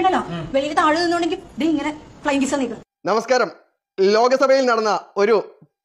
ഉണ്ടല്ലോ. വെളിയിൽ താഴെ നിന്നുണ്ടെങ്കിൽ ഇത് ഇങ്ങനെ ഫ്ലൈങ് കിസ് നമസ്കാരം. ലോകസഭയിൽ നടന്ന ഒരു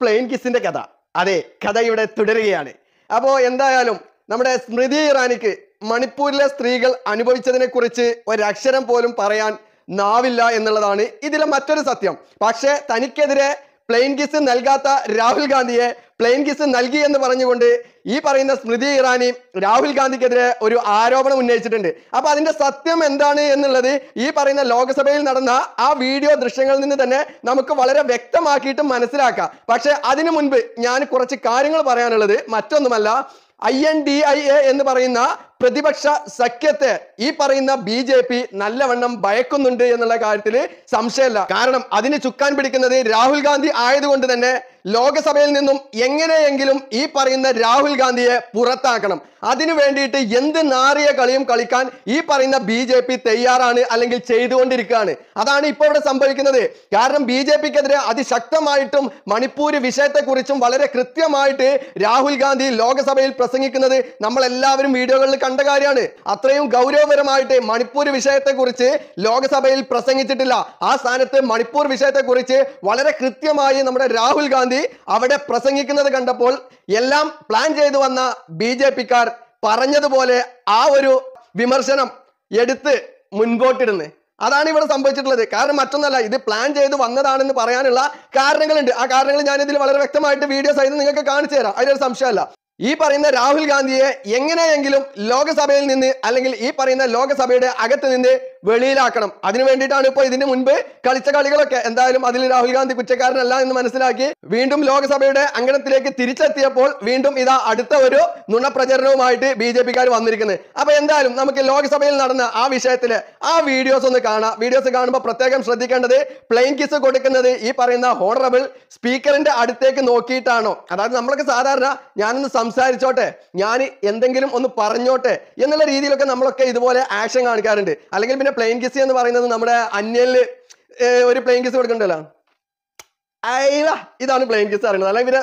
പ്ലെയിൻ കിസിന്റെ കഥ. അതെ കഥ ഇവിടെ തുടരുകയാണ്. അപ്പോൾ എന്തായാലും നമ്മുടെ സ്മൃതി ഇറാനിക്ക് മണിപ്പൂരിലെ സ്ത്രീകൾ അനുഭവിച്ചതിനെ കുറിച്ച് ഒരക്ഷരം പോലും പറയാൻ നാവില്ല എന്നുള്ളതാണ് ഇതിലെ മറ്റൊരു സത്യം. പക്ഷേ തനിക്കെതിരെ പ്ലെയിൻ കിസ് നൽകാത്ത രാഹുൽ ഗാന്ധിയെ പ്ലെയിൻ കിസ് നൽകി എന്ന് പറഞ്ഞുകൊണ്ട് ഈ പറയുന്ന സ്മൃതി ഇറാനി രാഹുൽ ഗാന്ധിക്കെതിരെ ഒരു ആരോപണം ഉന്നയിച്ചിട്ടുണ്ട്. അപ്പൊ അതിന്റെ സത്യം എന്താണ് എന്നുള്ളത് ഈ പറയുന്ന ലോക്സഭയിൽ നടന്ന ആ വീഡിയോ ദൃശ്യങ്ങളിൽ നിന്ന് തന്നെ നമുക്ക് വളരെ വ്യക്തമാക്കിയിട്ട് മനസ്സിലാക്കാം. പക്ഷെ അതിനു മുൻപ് ഞാൻ കുറച്ച് കാര്യങ്ങൾ പറയാനുള്ളത് മറ്റൊന്നുമല്ല. I N D I A എന്ന് പറയുന്ന പ്രതിപക്ഷ സഖ്യത്തെ ഈ പറയുന്ന ബി ജെ പി നല്ലവണ്ണം ഭയക്കുന്നുണ്ട് എന്നുള്ള കാര്യത്തിൽ സംശയമല്ല. കാരണം അതിന് ചുക്കാൻ പിടിക്കുന്നത് രാഹുൽ ഗാന്ധി ആയതുകൊണ്ട് തന്നെ ലോകസഭയിൽ നിന്നും എങ്ങനെയെങ്കിലും ഈ പറയുന്ന രാഹുൽ ഗാന്ധിയെ പുറത്താക്കണം. അതിനു വേണ്ടിയിട്ട് എന്ത് നാറിയ കളിയും കളിക്കാൻ ഈ പറയുന്ന ബി ജെ പി തയ്യാറാണ് അല്ലെങ്കിൽ ചെയ്തുകൊണ്ടിരിക്കുകയാണ്. അതാണ് ഇപ്പോൾ ഇവിടെ സംഭവിക്കുന്നത്. കാരണം ബി ജെ പിക്കെതിരെ അതിശക്തമായിട്ടും മണിപ്പൂർ വിഷയത്തെക്കുറിച്ചും വളരെ കൃത്യമായിട്ട് രാഹുൽ ഗാന്ധി ലോകസഭയിൽ പ്രസംഗിക്കുന്നത് നമ്മളെല്ലാവരും വീഡിയോകളിൽ കാര്യമാണ്. അത്രയും ഗൗരവപരമായിട്ട് മണിപ്പൂർ വിഷയത്തെക്കുറിച്ച് ലോകസഭയിൽ പ്രസംഗിച്ചിട്ടില്ല. ആ സ്ഥാനത്ത് മണിപ്പൂർ വിഷയത്തെക്കുറിച്ച് വളരെ കൃത്യമായി നമ്മുടെ രാഹുൽ ഗാന്ധി അവിടെ പ്രസംഗിക്കുന്നത് കണ്ടപ്പോൾ എല്ലാം പ്ലാൻ ചെയ്തു വന്ന ബി ജെ പിക്കാർ പറഞ്ഞതുപോലെ ആ ഒരു വിമർശനം എടുത്ത് മുൻപോട്ടിടുന്നത് അതാണ് ഇവിടെ സംഭവിച്ചിട്ടുള്ളത്. കാരണം മറ്റൊന്നല്ല ഇത് പ്ലാൻ ചെയ്ത് വന്നതാണെന്ന് പറയാനുള്ള കാരണങ്ങളുണ്ട്. ആ കാരണങ്ങൾ ഞാൻ ഇതിൽ വളരെ വ്യക്തമായിട്ട് വീഡിയോ സഹിതം നിങ്ങൾക്ക് കാണിച്ചു തരാം. അതിലൊരു സംശയമല്ല. ഈ പറയുന്ന രാഹുൽ ഗാന്ധിയെ എങ്ങനെയെങ്കിലും ലോകസഭയിൽ നിന്ന് അല്ലെങ്കിൽ ഈ പറയുന്ന ലോകസഭയുടെ അകത്ത് നിന്ന് വെളിയിലാക്കണം. അതിനു വേണ്ടിയിട്ടാണ് ഇപ്പോൾ ഇതിന് മുൻപ് കളിച്ച കളികളൊക്കെ. എന്തായാലും അതിൽ രാഹുൽ ഗാന്ധി കുറ്റക്കാരനല്ല എന്ന് മനസ്സിലാക്കി വീണ്ടും ലോക്സഭയുടെ അങ്കണത്തിലേക്ക് തിരിച്ചെത്തിയപ്പോൾ വീണ്ടും ഇതാ അടുത്ത ഒരു നുണപ്രചരണവുമായിട്ട് ബി ജെ പിക്കാർ വന്നിരിക്കുന്നത്. അപ്പൊ എന്തായാലും നമുക്ക് ലോക്സഭയിൽ നടന്ന ആ വിഷയത്തിൽ ആ വീഡിയോസ് ഒന്ന് കാണാം. വീഡിയോസ് കാണുമ്പോൾ പ്രത്യേകം ശ്രദ്ധിക്കേണ്ടത് പ്ലെയിൻ കിസ് കൊടുക്കുന്നത് ഈ പറയുന്ന ഹോണറബിൾ സ്പീക്കറിന്റെ അടുത്തേക്ക് നോക്കിയിട്ടാണോ? അതായത് നമ്മളൊക്കെ സാധാരണ ഞാനൊന്ന് സംസാരിച്ചോട്ടെ ഞാൻ എന്തെങ്കിലും ഒന്ന് പറഞ്ഞോട്ടെ എന്നുള്ള രീതിയിലൊക്കെ നമ്മളൊക്കെ ഇതുപോലെ ആക്ഷൻ കാണിക്കാറുണ്ട്. അല്ലെങ്കിൽ പിന്നെ പ്ലെയിൻ കിസ് എന്ന് പറയുന്നത് നമ്മുടെ അന്യലിൽ ഒരു പ്ലെയിൻ കിസ് കൊടുക്കണ്ടല്ലോ? ഇതാണ് പ്ലെയിൻ കിസ് പറയുന്നത്. അല്ലെങ്കിൽ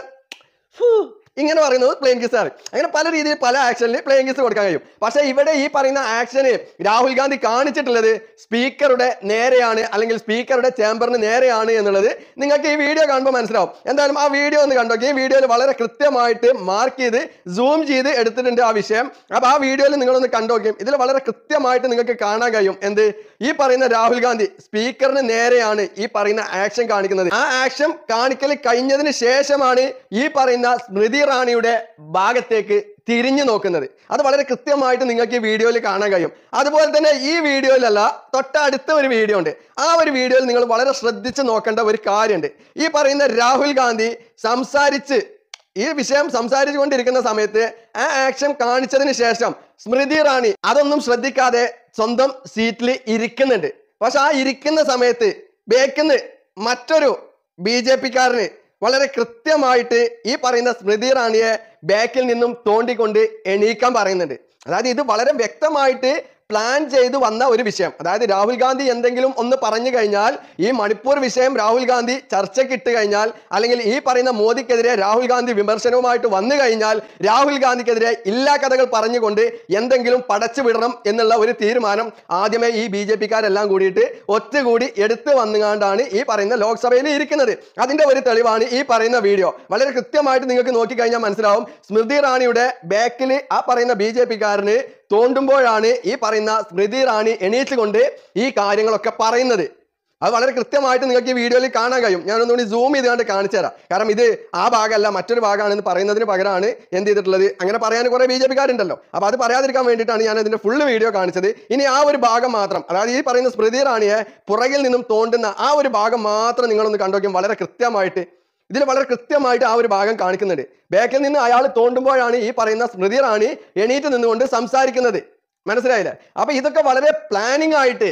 ഇങ്ങനെ പറയുന്നത് പ്ലെയിൻ കിസ് ആണ്. അങ്ങനെ പല രീതിയിൽ പല ആക്ഷനിൽ പ്ലെയിൻ കിസ് കൊടുക്കാൻ കഴിയും. പക്ഷേ ഇവിടെ ഈ പറയുന്ന ആക്ഷന് രാഹുൽ ഗാന്ധി കാണിച്ചിട്ടുള്ളത് സ്പീക്കറുടെ നേരെയാണ് അല്ലെങ്കിൽ സ്പീക്കറുടെ ചേംബറിന് നേരെയാണ് എന്നുള്ളത് നിങ്ങൾക്ക് ഈ വീഡിയോ കാണുമ്പോൾ മനസ്സിലാവും. എന്തായാലും ആ വീഡിയോ ഒന്ന് കണ്ടോ ഈ വീഡിയോയിൽ വളരെ കൃത്യമായിട്ട് മാർക്ക് ചെയ്ത് സൂം ചെയ്ത് എടുത്തിട്ടുണ്ട് ആ വിഷയം. അപ്പോൾ ആ വീഡിയോയിൽ നിങ്ങളൊന്ന് കണ്ടോക്കും. ഇതിൽ വളരെ കൃത്യമായിട്ട് നിങ്ങൾക്ക് കാണാൻ കഴിയും. എന്ത്? ഈ പറയുന്ന രാഹുൽ ഗാന്ധി സ്പീക്കറിന് നേരെയാണ് ഈ പറയുന്ന ആക്ഷൻ കാണിക്കുന്നത്. ആ ആക്ഷൻ കാണിക്കൽ കഴിഞ്ഞതിന് ശേഷമാണ് ഈ പറയുന്ന സ്മൃതി റാണിയുടെ ഭാഗത്തേക്ക് തിരിഞ്ഞു നോക്കുന്നത്. അത് വളരെ കൃത്യമായിട്ട് നിങ്ങൾക്ക് ഈ വീഡിയോയിൽ കാണാൻ കഴിയും. അതുപോലെ തന്നെ ഈ വീഡിയോയിലല്ല തൊട്ടടുത്ത ഒരു വീഡിയോ ഉണ്ട്. ആ ഒരു വീഡിയോയിൽ നിങ്ങൾ വളരെ ശ്രദ്ധിച്ച് നോക്കേണ്ട ഒരു കാര്യമുണ്ട്. ഈ പറയുന്ന രാഹുൽ ഗാന്ധി സംസാരിച്ച് ഈ വിഷയം സംസാരിച്ചു കൊണ്ടിരിക്കുന്ന സമയത്ത് ആ ആക്ഷൻ കാണിച്ചതിന് ശേഷം സ്മൃതി റാണി അതൊന്നും ശ്രദ്ധിക്കാതെ സ്വന്തം സീറ്റിൽ ഇരിക്കുന്നുണ്ട്. പക്ഷെ ആ ഇരിക്കുന്ന സമയത്ത് ബേക്കിന്ന് മറ്റൊരു ബി ജെ പിക്കാരന് വളരെ കൃത്യമായിട്ട് ഈ പറയുന്ന സ്മൃതി റാണിയെ ബാക്കിൽ നിന്നും തോണ്ടിക്കൊണ്ട് എണീക്കാൻ പറയുന്നുണ്ട്. അതായത് ഇത് വളരെ വ്യക്തമായിട്ട് പ്ലാൻ ചെയ്ത് വന്ന ഒരു വിഷയം. അതായത് രാഹുൽ ഗാന്ധി എന്തെങ്കിലും ഒന്ന് പറഞ്ഞു കഴിഞ്ഞാൽ ഈ മണിപ്പൂർ വിഷയം രാഹുൽ ഗാന്ധി ചർച്ചയ്ക്ക് ഇട്ട് കഴിഞ്ഞാൽ അല്ലെങ്കിൽ ഈ പറയുന്ന മോദിക്കെതിരെ രാഹുൽ ഗാന്ധി വിമർശനവുമായിട്ട് വന്നു കഴിഞ്ഞാൽ രാഹുൽ ഗാന്ധിക്കെതിരെ ഇല്ലാ കഥകൾ പറഞ്ഞുകൊണ്ട് എന്തെങ്കിലും പടച്ചു വിടണം എന്നുള്ള ഒരു തീരുമാനം ആദ്യമേ ഈ ബി ജെ പിക്കാരെല്ലാം കൂടിയിട്ട് ഒത്തുകൂടി എടുത്തു വന്നുകൊണ്ടാണ് ഈ പറയുന്ന ലോക്സഭയിൽ ഇരിക്കുന്നത്. അതിന്റെ ഒരു തെളിവാണ് ഈ പറയുന്ന വീഡിയോ. വളരെ കൃത്യമായിട്ട് നിങ്ങൾക്ക് നോക്കിക്കഴിഞ്ഞാൽ മനസ്സിലാവും. സ്മൃതി റാണിയുടെ ബാക്കിൽ ആ പറയുന്ന ബി ജെ പിക്കാരന് തോണ്ടുമ്പോഴാണ് ഈ പറയുന്ന സ്മൃതി റാണി എണീറ്റുകൊണ്ട് ഈ കാര്യങ്ങളൊക്കെ പറയുന്നത്. അത് വളരെ കൃത്യമായിട്ട് നിങ്ങൾക്ക് ഈ വീഡിയോയിൽ കാണാൻ കഴിയും. ഞാനൊന്നുകൂടി സൂം ചെയ്തുകൊണ്ട് കാണിച്ചു തരാം. കാരണം ഇത് ആ ഭാഗമല്ല മറ്റൊരു ഭാഗമാണെന്ന് പറയുന്നതിന് പകരമാണ് എന്ത് ചെയ്തിട്ടുള്ളത്? അങ്ങനെ പറയാൻ കുറെ ബി ജെ പിക്കാരുണ്ടല്ലോ. അപ്പൊ അത് പറയാതിരിക്കാൻ വേണ്ടിയിട്ടാണ് ഞാൻ അതിന്റെ ഫുള്ള് വീഡിയോ കാണിച്ചത്. ഇനി ആ ഒരു ഭാഗം മാത്രം അതായത് ഈ പറയുന്ന സ്മൃതി റാണിയെ പുറകിൽ നിന്നും തോണ്ടുന്ന ആ ഒരു ഭാഗം മാത്രം നിങ്ങളൊന്ന് കണ്ടോക്കും വളരെ കൃത്യമായിട്ട് ഇതിൽ വളരെ കൃത്യമായിട്ട് ആ ഒരു ഭാഗം കാണിക്കുന്നുണ്ട്. ബാക്കിൽ നിന്ന് അയാൾ തോണ്ടുമ്പോഴാണ് ഈ പറയുന്ന സ്മൃതി റാണി എണീറ്റ് നിന്നുകൊണ്ട് സംസാരിക്കുന്നത്. മനസ്സിലായില്ലേ? അപ്പൊ ഇതൊക്കെ വളരെ പ്ലാനിങ് ആയിട്ട്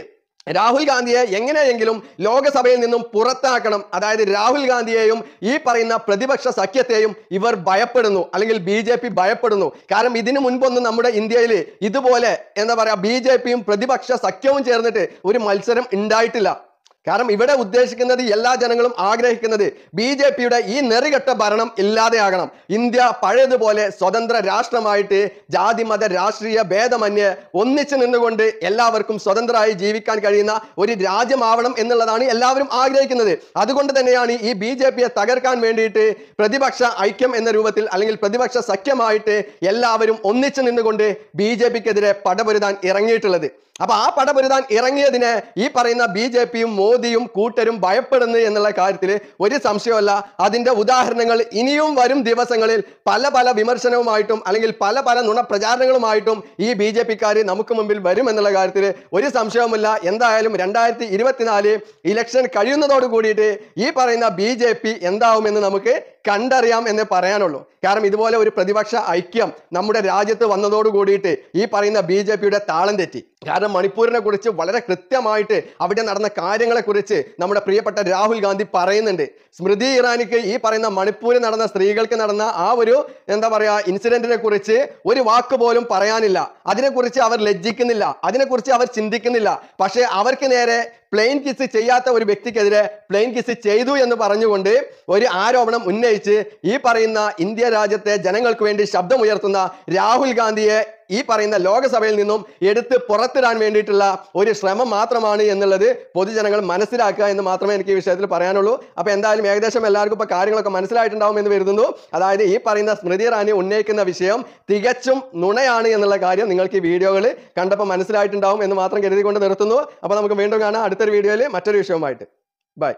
രാഹുൽ ഗാന്ധിയെ എങ്ങനെയെങ്കിലും ലോകസഭയിൽ നിന്നും പുറത്താക്കണം. അതായത് രാഹുൽ ഗാന്ധിയെയും ഈ പറയുന്ന പ്രതിപക്ഷ സഖ്യത്തെയും ഇവർ ഭയപ്പെടുന്നു. അല്ലെങ്കിൽ ബി ജെ പി ഭയപ്പെടുന്നു. കാരണം ഇതിനു മുൻപൊന്നും നമ്മുടെ ഇന്ത്യയിൽ ഇതുപോലെ എന്താ പറയുക ബി ജെ പിയും പ്രതിപക്ഷ സഖ്യവും ചേർന്നിട്ട് ഒരു മത്സരം ഉണ്ടായിട്ടില്ല. കാരണം ഇവിടെ ഉദ്ദേശിക്കുന്നത് എല്ലാ ജനങ്ങളും ആഗ്രഹിക്കുന്നത് ബി ജെ പിയുടെ ഈ നെറികെട്ട ഭരണം ഇല്ലാതെയാകണം. ഇന്ത്യ പഴയതുപോലെ സ്വതന്ത്ര രാഷ്ട്രമായിട്ട് ജാതി മത രാഷ്ട്രീയ ഭേദമന്യേ ഒന്നിച്ചു നിന്നുകൊണ്ട് എല്ലാവർക്കും സ്വതന്ത്രമായി ജീവിക്കാൻ കഴിയുന്ന ഒരു രാജ്യമാവണം എന്നുള്ളതാണ് എല്ലാവരും ആഗ്രഹിക്കുന്നത്. അതുകൊണ്ട് തന്നെയാണ് ഈ ബി ജെ പിയെ തകർക്കാൻ വേണ്ടിയിട്ട് പ്രതിപക്ഷ ഐക്യം എന്ന രൂപത്തിൽ അല്ലെങ്കിൽ പ്രതിപക്ഷ സഖ്യമായിട്ട് എല്ലാവരും ഒന്നിച്ചു നിന്നുകൊണ്ട് ബി ജെ പിക്കെതിരെ പടപൊരുതാൻ ഇറങ്ങിയിട്ടുള്ളത്. അപ്പൊ ആ പടപൊരുതാൻ ഇറങ്ങിയതിനെ ഈ പറയുന്ന ബി ജെ പിയും മോദിയും കൂട്ടരും ഭയപ്പെടുന്നു എന്നുള്ള കാര്യത്തിൽ ഒരു സംശയമല്ല. അതിന്റെ ഉദാഹരണങ്ങൾ ഇനിയും വരും ദിവസങ്ങളിൽ പല പല വിമർശനവുമായിട്ടും അല്ലെങ്കിൽ പല പല നുണപ്രചാരണങ്ങളുമായിട്ടും ഈ ബി ജെ പിക്കാർ നമുക്ക് മുമ്പിൽ വരും എന്നുള്ള കാര്യത്തിൽ ഒരു സംശയവുമില്ല. എന്തായാലും രണ്ടായിരത്തി ഇരുപത്തിനാല് ഇലക്ഷൻ കഴിയുന്നതോട് കൂടിയിട്ട് ഈ പറയുന്ന ബി ജെ പി എന്താവുമെന്ന് നമുക്ക് കണ്ടറിയാം എന്ന് പറയാനുള്ളൂ. കാരണം ഇതുപോലെ ഒരു പ്രതിപക്ഷ ഐക്യം നമ്മുടെ രാജ്യത്ത് വന്നതോട് കൂടിയിട്ട് ഈ പറയുന്ന ബി താളം തെറ്റി. കാരണം മണിപ്പൂരിനെ കുറിച്ച് വളരെ കൃത്യമായിട്ട് അവിടെ നടന്ന കാര്യങ്ങളെ കുറിച്ച് നമ്മുടെ പ്രിയപ്പെട്ട രാഹുൽ ഗാന്ധി പറയുന്നുണ്ട്. സ്മൃതി ഇറാനിക്ക് ഈ പറയുന്ന മണിപ്പൂരിൽ നടന്ന സ്ത്രീകൾക്ക് നടന്ന ആ ഒരു എന്താ പറയാ ഇൻസിഡന്റിനെ കുറിച്ച് ഒരു വാക്ക് പോലും പറയാനില്ല. അതിനെക്കുറിച്ച് അവർ ലജ്ജിക്കുന്നില്ല. അതിനെക്കുറിച്ച് അവർ ചിന്തിക്കുന്നില്ല. പക്ഷേ അവർക്ക് നേരെ പ്ലെയിൻ കിസ് ചെയ്യാത്ത ഒരു വ്യക്തിക്കെതിരെ പ്ലെയിൻ കിസ് ചെയ്തു എന്ന് പറഞ്ഞുകൊണ്ട് ഒരു ആരോപണം ഉന്നയിച്ച് ഈ പറയുന്ന ഇന്ത്യ രാജ്യത്തെ ജനങ്ങൾക്ക് വേണ്ടി ശബ്ദമുയർത്തുന്ന രാഹുൽ ഗാന്ധിയെ ഈ പറയുന്ന ലോകസഭയിൽ നിന്നും എടുത്ത് പുറത്തിടാൻ വേണ്ടിയിട്ടുള്ള ഒരു ശ്രമം മാത്രമാണ് എന്നുള്ളത് പൊതുജനങ്ങൾ മനസ്സിലാക്കുക എന്ന് മാത്രമേ എനിക്ക് ഈ വിഷയത്തിൽ പറയാനുള്ളൂ. അപ്പോൾ എന്തായാലും ഏകദേശം എല്ലാവർക്കും ഇപ്പോൾ കാര്യങ്ങളൊക്കെ മനസ്സിലായിട്ടുണ്ടാവും എന്ന് വരുന്നു അതായത് ഈ പറയുന്ന സ്മൃതി ഇറാനി ഉന്നയിക്കുന്ന വിഷയം തികച്ചും നുണയാണ് എന്നുള്ള കാര്യം നിങ്ങൾക്ക് ഈ വീഡിയോകൾ കണ്ടപ്പോൾ മനസ്സിലായിട്ടുണ്ടാവും എന്ന് മാത്രം കരുതിക്കൊണ്ട് നിർത്തുന്നു. അപ്പോൾ നമുക്ക് വീണ്ടും കാണാം. അടുത്തൊരു വീഡിയോയിൽ മറ്റൊരു വിഷയവുമായിട്ട്. ബൈ.